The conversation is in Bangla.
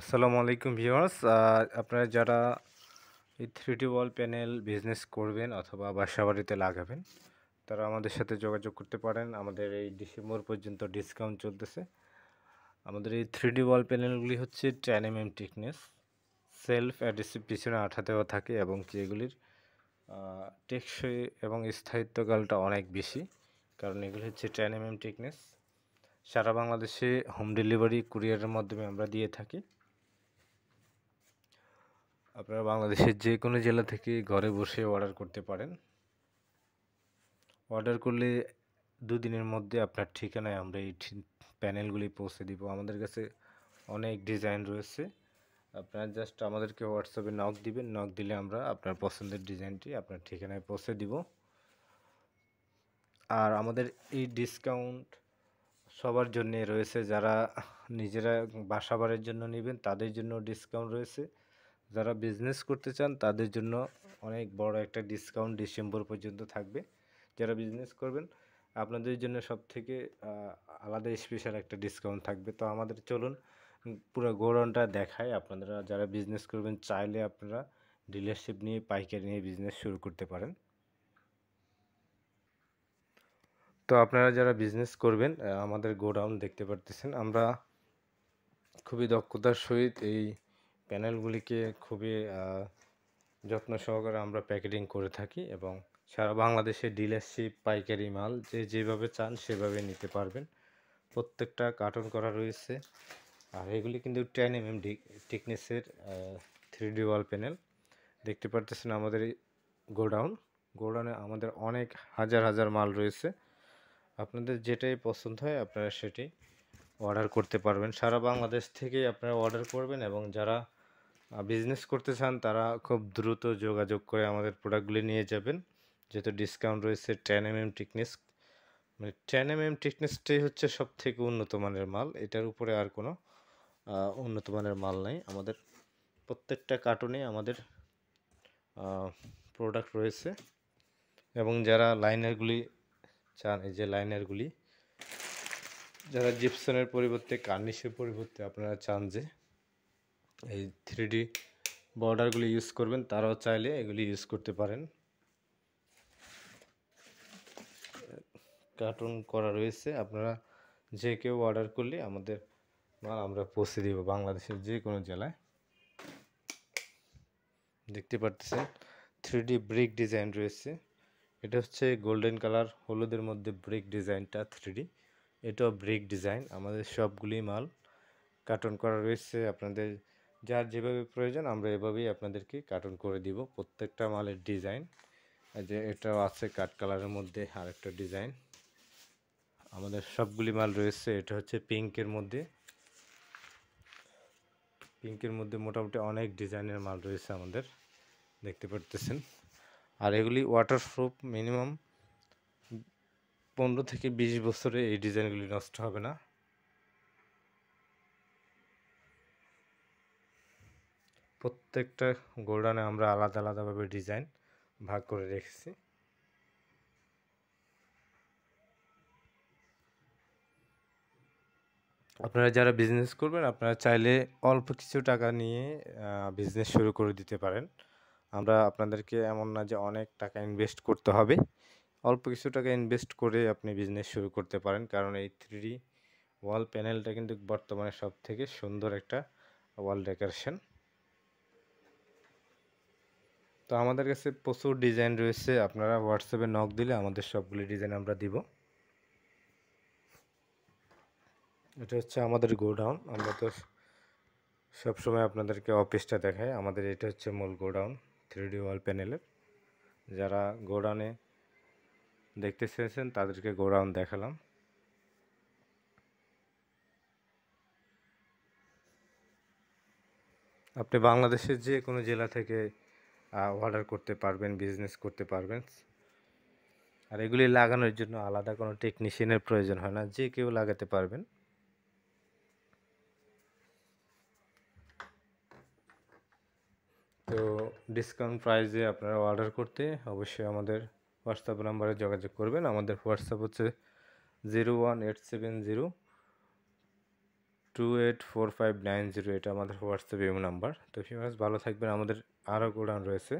আসসালামু আলাইকুম ভিউয়ার্স। আপনারা যারা এই three D wall panel business করবেন অথবা বাসা বাড়িতে লাগাবেন, তারা আমাদের সাথে যোগাযোগ করতে পারেন। আমাদের এই ডিসেম্বর পর্যন্ত ডিসকাউন্ট চলতেছে। আমাদের এই থ্রি ডি ওয়াল প্যানেলগুলি হচ্ছে ten M M thickness self adhesive পিছনে আঠা দেওয়া থাকে এবং কি এগুলির টেকসই এবং স্থায়িত্বকালটা অনেক বেশি। কারণ এগুলি হচ্ছে টেন এম এম টিকনেস সারা বাংলাদেশে হোম ডেলিভারি কুরিয়ারের মাধ্যমে আমরা দিয়ে থাকি। আপনারা বাংলাদেশের যে কোনো জেলা থেকে ঘরে বসে অর্ডার করতে পারেন। অর্ডার করলে দুদিনের মধ্যে আপনার ঠিকানায় আমরা এই প্যানেলগুলি পৌঁছে দিব। আমাদের কাছে অনেক ডিজাইন রয়েছে। আপনার জাস্ট আমাদেরকে হোয়াটসঅ্যাপে নক দিবেন। নক দিলে আমরা আপনার পছন্দের ডিজাইনটি আপনার ঠিকানায় পৌঁছে দিব। আর আমাদের এই ডিসকাউন্ট সবার জন্য রয়েছে। যারা নিজেরা বাসা বাড়ির জন্য নেবেন, তাদের জন্য ডিসকাউন্ট রয়েছে। যারা বিজনেস করতে চান, তাদের জন্য অনেক বড় একটা ডিসকাউন্ট ডিসেম্বর পর্যন্ত থাকবে। যারা বিজনেস করবেন, আপনাদের জন্য সব থেকে আলাদা স্পেশাল একটা ডিসকাউন্ট থাকবে। তো আমাদের চলুন পুরো গোডাউনটা দেখায় আপনারা যারা বিজনেস করবেন, চাইলে আপনারা ডিলারশিপ নিয়ে, পাইকারি নিয়ে বিজনেস শুরু করতে পারেন। তো আপনারা যারা বিজনেস করবেন আমাদের গোডাউন দেখতে পারতেছেন। আমরা খুবই দক্ষতার সহিত এই প্যানেলগুলিকে খুবই যত্ন সহকারে আমরা প্যাকেটিং করে থাকি এবং সারা বাংলাদেশে ডিলারশিপ, পাইকারি মাল যে যেভাবে চান সেভাবে নিতে পারবেন। প্রত্যেকটা কার্টন করা রয়েছে। আর এগুলি কিন্তু টেন এম এম টিকনেসের থ্রি ডি ওয়াল প্যানেল। দেখতে পারতেছেন আমাদের গোডাউন। গোডাউনে আমাদের অনেক হাজার হাজার মাল রয়েছে। আপনাদের যেটাই পছন্দ হয় আপনারা সেটি অর্ডার করতে পারবেন। সারা বাংলাদেশ থেকেই আপনারা অর্ডার করবেন এবং যারা বিজনেস করতে চান তারা খুব দ্রুত যোগাযোগ করে আমাদের প্রোডাক্টগুলি নিয়ে যাবেন। যেহেতু ডিসকাউন্ট রয়েছে টেন এম এম টিকনেস মানে টেন এম এম টিকনেসটাই হচ্ছে সব থেকে উন্নত মানের মাল। এটার উপরে আর কোনো উন্নত মানের মাল নাই। আমাদের প্রত্যেকটা কার্টুনে আমাদের প্রোডাক্ট রয়েছে। এবং যারা লাইনারগুলি চান, এই যে লাইনারগুলি যারা জিপসনের পরিবর্তে, কার্নিশের পরিবর্তে আপনারা চান যে এই থ্রি ডি বর্ডারগুলি ইউজ করবেন, তারাও চাইলে এগুলি ইউজ করতে পারেন। কার্টুন করা রয়েছে, আপনারা যে কেউ অর্ডার করলে আমাদের মাল আমরা পৌঁছে দিব বাংলাদেশের যে কোনো জেলায়। দেখতে পারতেছেন থ্রি ব্রিক ডিজাইন রয়েছে। এটা হচ্ছে গোল্ডেন কালার হলুদের মধ্যে ব্রিক ডিজাইনটা থ্রি এটাও ব্রিক ডিজাইন আমাদের সবগুলি মাল কার্টন করা রয়েছে। আপনাদের যার যেভাবে প্রয়োজন, আমরা এভাবেই আপনাদেরকে কার্টন করে দিব। প্রত্যেকটা মালের ডিজাইন যে এটাও আছে কাঠ কালারের মধ্যে আরেকটা ডিজাইন আমাদের সবগুলি মাল রয়েছে, এটা হচ্ছে পিঙ্কের মধ্যে। পিঙ্কের মধ্যে মোটামুটি অনেক ডিজাইনের মাল রয়েছে আমাদের, দেখতে পারতেছেন। আর এগুলি ওয়াটারপ্রুফ মিনিমাম পনেরো থেকে বিশ বছরে এই ডিজাইনগুলি নষ্ট হবে না। প্রত্যেকটা গোল্ডানে আমরা আলাদা আলাদাভাবে ডিজাইন ভাগ করে রেখেছি। আপনারা যারা বিজনেস করবেন, আপনারা চাইলে অল্প কিছু টাকা নিয়ে বিজনেস শুরু করে দিতে পারেন। আমরা আপনাদেরকে এমন না যে অনেক টাকা ইনভেস্ট করতে হবে। অল্প কিছু টাকা ইনভেস্ট করে আপনি বিজনেস শুরু করতে পারেন। কারণ এই থ্রি ওয়াল প্যানেলটা কিন্তু বর্তমানে সব থেকে সুন্দর একটা ওয়াল ডেকোরেশন তো আমাদের কাছে প্রচুর ডিজাইন রয়েছে। আপনারা হোয়াটসঅ্যাপে নক দিলে আমাদের সবগুলি ডিজাইন আমরা দিব। এটা হচ্ছে আমাদের গোডাউন। আমরা তো সবসময় আপনাদেরকে অফিসটা দেখাই। আমাদের এটা হচ্ছে মূল গোডাউন থ্রি ওয়াল প্যানেলের যারা গোডাউনে দেখতে চেয়েছেন, তাদেরকে গোডাউন দেখালাম। আপনি বাংলাদেশের যে কোনো জেলা থেকে অর্ডার করতে পারবেন বিজনেস করতে পারবেন। আর এগুলি লাগানোর জন্য আলাদা কোনো টেকনিশিয়ানের প্রয়োজন হয় না, যে কেউ লাগাতে পারবেন। তো ডিসকাউন্ট প্রাইসে আপনারা অর্ডার করতে অবশ্যই আমাদের হোয়াটসঅ্যাপ নাম্বারে যোগাযোগ করবেন। আমাদের হোয়াটসঅ্যাপ হচ্ছে zero one eight seven zero two eight four five nine zero, এটা আমাদের হোয়াটসঅ্যাপ ইমো নাম্বার। তো ফিমাস ভালো থাকবেন। আমাদের আরও গোডাউন রয়েছে।